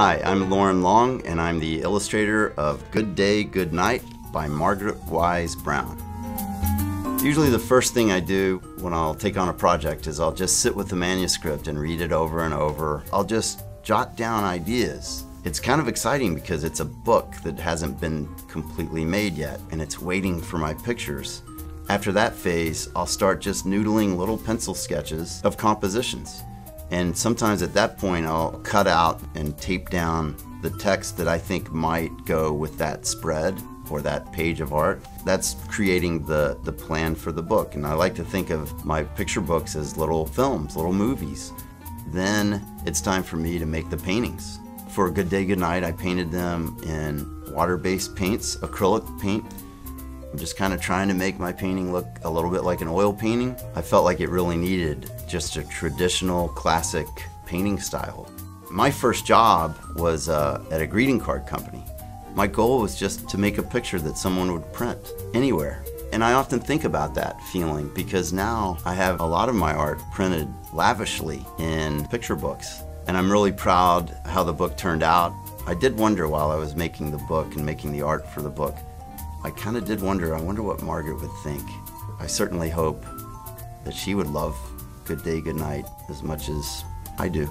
Hi, I'm Loren Long, and I'm the illustrator of Good Day, Good Night by Margaret Wise Brown. Usually, the first thing I do when I'll take on a project is I'll just sit with the manuscript and read it over and over. I'll just jot down ideas. It's kind of exciting because it's a book that hasn't been completely made yet, and it's waiting for my pictures. After that phase, I'll start just noodling little pencil sketches of compositions. And sometimes at that point, I'll cut out and tape down the text that I think might go with that spread or that page of art. That's creating the, the plan for the book. And I like to think of my picture books as little films, little movies. Then it's time for me to make the paintings. For Good Day, Good Night, I painted them in water-based paints, acrylic paint, I'm just kind of trying to make my painting look a little bit like an oil painting. I felt like it really needed just a traditional classic painting style. My first job was uh, at a greeting card company. My goal was just to make a picture that someone would print anywhere. And I often think about that feeling because now I have a lot of my art printed lavishly in picture books. And I'm really proud how the book turned out. I did wonder while I was making the book and making the art for the book I kind of did wonder, I wonder what Margaret would think. I certainly hope that she would love Good Day, Good Night as much as I do.